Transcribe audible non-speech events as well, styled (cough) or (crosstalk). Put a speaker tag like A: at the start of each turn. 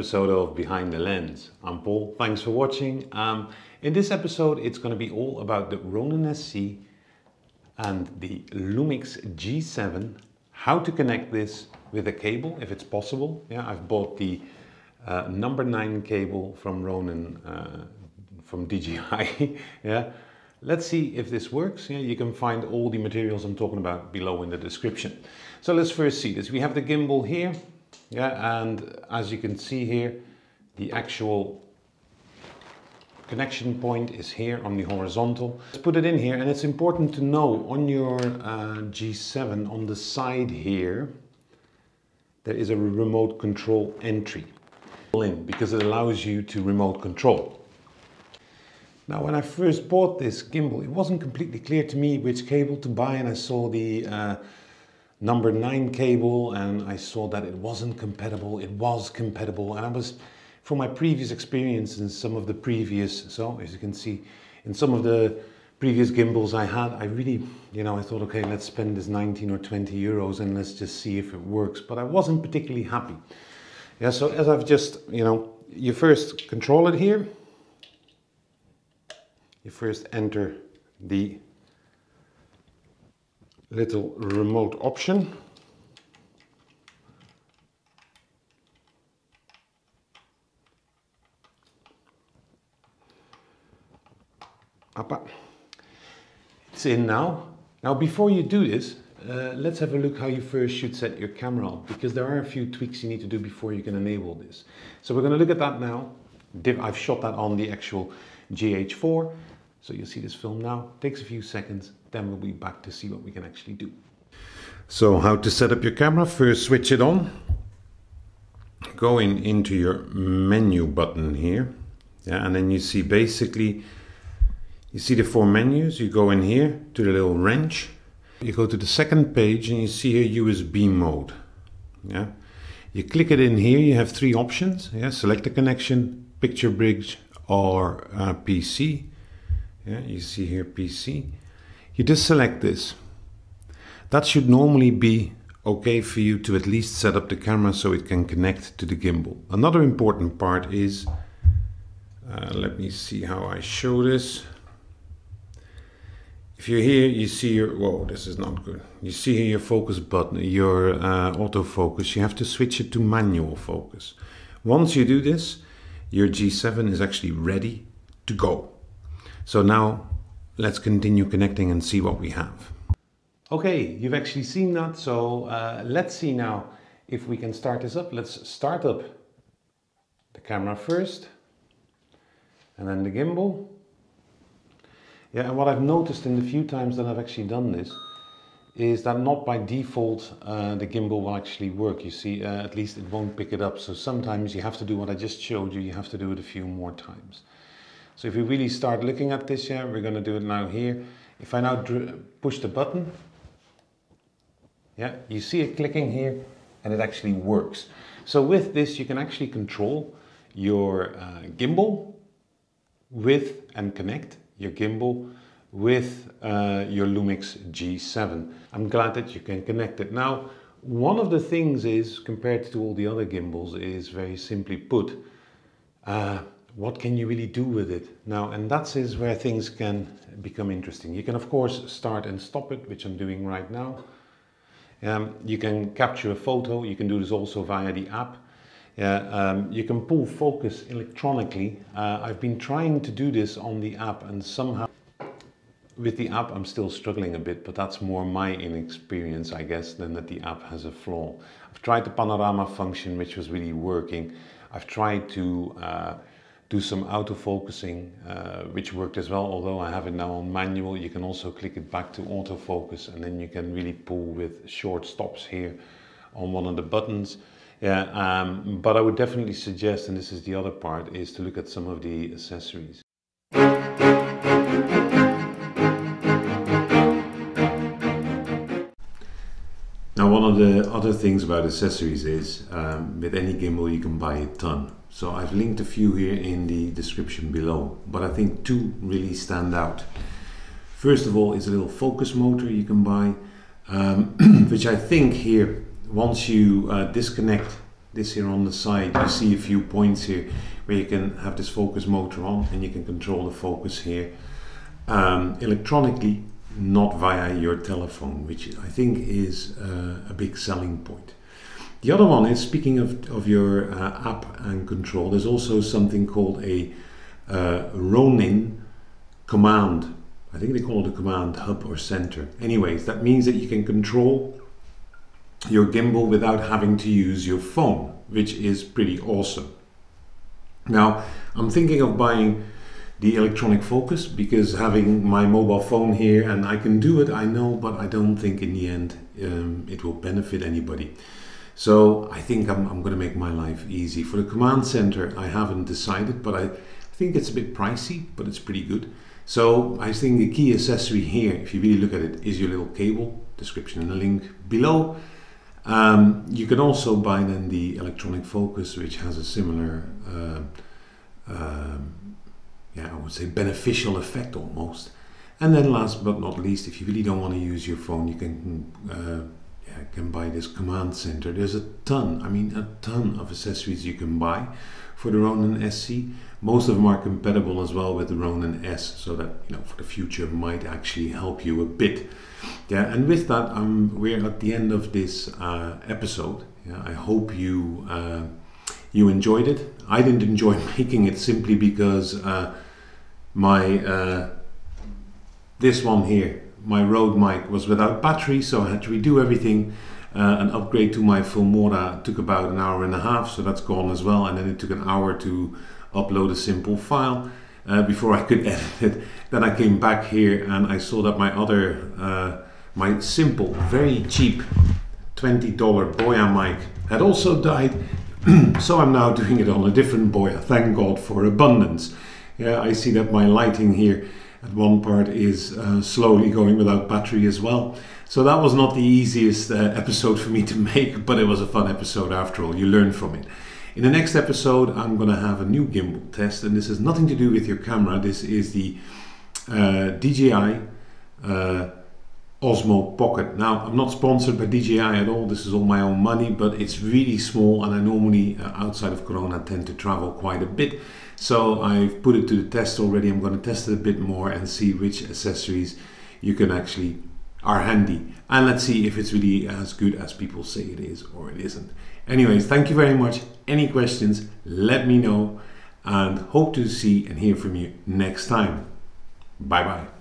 A: episode of Behind the Lens. I'm Paul, thanks for watching. Um, in this episode it's going to be all about the Ronin SC and the Lumix G7, how to connect this with a cable if it's possible. Yeah, I've bought the uh, number 9 cable from Ronin uh, from DJI. (laughs) yeah, Let's see if this works. Yeah, you can find all the materials I'm talking about below in the description. So let's first see this. We have the gimbal here. Yeah, and as you can see here, the actual connection point is here on the horizontal. Let's put it in here and it's important to know on your uh, G7 on the side here, there is a remote control entry in because it allows you to remote control. Now when I first bought this gimbal, it wasn't completely clear to me which cable to buy and I saw the uh, number 9 cable and I saw that it wasn't compatible, it was compatible and I was, from my previous experience in some of the previous, so as you can see, in some of the previous gimbals I had, I really, you know, I thought, okay, let's spend this 19 or 20 euros and let's just see if it works, but I wasn't particularly happy. Yeah, so as I've just, you know, you first control it here, you first enter the little remote option. It's in now. Now before you do this, uh, let's have a look how you first should set your camera up because there are a few tweaks you need to do before you can enable this. So we're going to look at that now. I've shot that on the actual GH4. So you'll see this film now. Takes a few seconds then we'll be back to see what we can actually do. So how to set up your camera, first switch it on, going into your menu button here, yeah, and then you see basically, you see the four menus, you go in here to the little wrench, you go to the second page and you see here USB mode, yeah. You click it in here, you have three options, yeah, select the connection, picture bridge or uh, PC, yeah, you see here PC you just select this. That should normally be okay for you to at least set up the camera so it can connect to the gimbal. Another important part is, uh, let me see how I show this. If you're here, you see your, whoa, this is not good. You see here your focus button, your uh, autofocus. You have to switch it to manual focus. Once you do this, your G7 is actually ready to go. So now let's continue connecting and see what we have. Okay, you've actually seen that, so uh, let's see now if we can start this up. Let's start up the camera first, and then the gimbal. Yeah, and what I've noticed in the few times that I've actually done this, is that not by default uh, the gimbal will actually work. You see, uh, at least it won't pick it up. So sometimes you have to do what I just showed you, you have to do it a few more times. So if we really start looking at this here, we're going to do it now here. If I now push the button, yeah, you see it clicking here and it actually works. So with this, you can actually control your uh, gimbal with and connect your gimbal with uh, your Lumix G7. I'm glad that you can connect it. Now, one of the things is, compared to all the other gimbals, is very simply put, uh, what can you really do with it? Now and that is where things can become interesting. You can of course start and stop it which i'm doing right now. Um, you can capture a photo. You can do this also via the app. Um, you can pull focus electronically. Uh, i've been trying to do this on the app and somehow with the app i'm still struggling a bit but that's more my inexperience i guess than that the app has a flaw. I've tried the panorama function which was really working. I've tried to uh, do some autofocusing, uh, which worked as well. Although I have it now on manual, you can also click it back to autofocus and then you can really pull with short stops here on one of the buttons. Yeah, um, but I would definitely suggest, and this is the other part, is to look at some of the accessories. Now, one of the other things about accessories is um, with any gimbal you can buy a ton. So I've linked a few here in the description below, but I think two really stand out. First of all is a little focus motor you can buy, um, (clears throat) which I think here, once you uh, disconnect this here on the side, you see a few points here where you can have this focus motor on and you can control the focus here um, electronically, not via your telephone, which I think is uh, a big selling point. The other one is speaking of, of your uh, app and control, there's also something called a uh, Ronin command. I think they call it a command hub or center. Anyways, that means that you can control your gimbal without having to use your phone, which is pretty awesome. Now, I'm thinking of buying the electronic focus because having my mobile phone here and I can do it, I know, but I don't think in the end um, it will benefit anybody. So I think I'm, I'm going to make my life easy. For the command center, I haven't decided, but I think it's a bit pricey, but it's pretty good. So I think the key accessory here, if you really look at it, is your little cable, description in the link below. Um, you can also buy then the electronic focus, which has a similar, uh, um, yeah, I would say beneficial effect almost. And then last but not least, if you really don't want to use your phone, you can uh, yeah, can buy this command center. There's a ton, I mean a ton of accessories you can buy for the Ronin SC. Most of them are compatible as well with the Ronin S, so that you know for the future might actually help you a bit. Yeah, and with that, um, we're at the end of this uh, episode. Yeah, I hope you uh, you enjoyed it. I didn't enjoy (laughs) making it simply because uh, my uh, this one here my Rode mic was without battery, so I had to redo everything. Uh, an upgrade to my Filmora took about an hour and a half, so that's gone as well. And then it took an hour to upload a simple file uh, before I could (laughs) edit it. Then I came back here and I saw that my other, uh, my simple, very cheap $20 Boya mic had also died. (clears throat) so I'm now doing it on a different Boya. Thank God for abundance. Yeah, I see that my lighting here at one part is uh, slowly going without battery as well. So that was not the easiest uh, episode for me to (laughs) make, but it was a fun episode after all. You learn from it. In the next episode, I'm going to have a new gimbal test, and this has nothing to do with your camera. This is the uh, DJI uh, Osmo Pocket. Now, I'm not sponsored by DJI at all. This is all my own money, but it's really small, and I normally, uh, outside of Corona, tend to travel quite a bit. So I've put it to the test already. I'm going to test it a bit more and see which accessories you can actually are handy. And let's see if it's really as good as people say it is or it isn't. Anyways, thank you very much. Any questions, let me know and hope to see and hear from you next time. Bye bye.